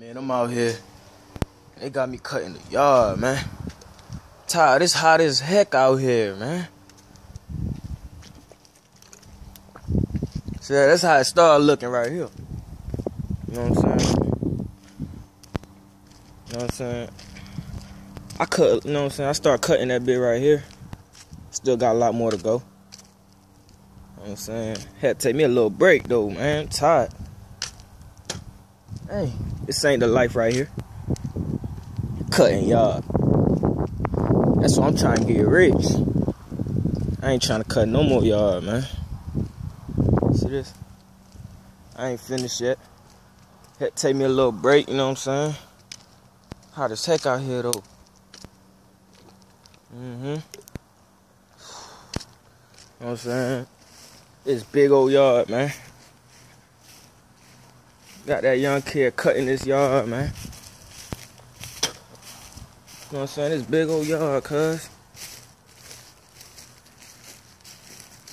Man, I'm out here. They got me cutting the yard, man. Tired. It's hot as heck out here, man. See, that's how it started looking right here. You know what I'm saying? You know what I'm saying? I cut, you know what I'm saying? I start cutting that bit right here. Still got a lot more to go. You know what I'm saying? Had to take me a little break though, man. I'm tired. Hey, this ain't the life right here. Cutting yard. That's why I'm trying to get rich. I ain't trying to cut no more yard, man. See this? I ain't finished yet. Had to take me a little break, you know what I'm saying? Hot as heck out here though. Mm-hmm. You know what I'm saying? This big old yard, man. Got that young kid cutting this yard, man. You know what I'm saying? This big old yard, cuz.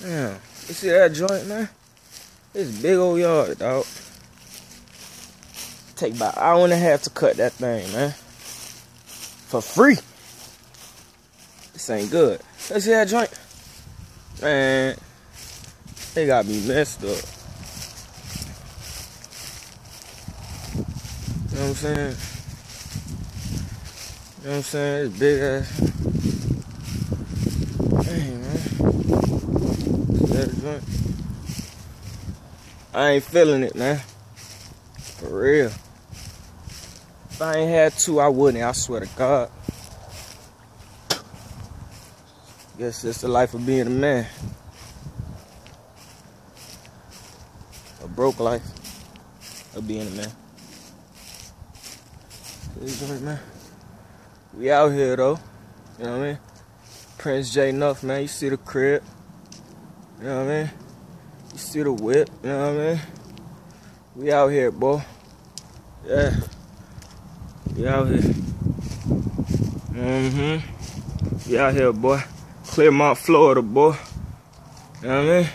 Damn. You see that joint, man? This big old yard, dog. Take about an hour and a half to cut that thing, man. For free. This ain't good. Let's see that joint. Man, they got me messed up. You know what I'm saying? You know what I'm saying? It's big ass. Hey man. That joint? I ain't feeling it, man. For real. If I ain't had to, I wouldn't. I swear to God. Guess it's the life of being a man. A broke life of being a man. Man. We out here though. You know what I mean? Prince Jnuff, man. You see the crib. You know what I mean? You see the whip, you know what I mean? We out here, boy. Yeah. We out here. Mm-hmm. We out here, boy. Clermont, Florida, boy. You know what I mean?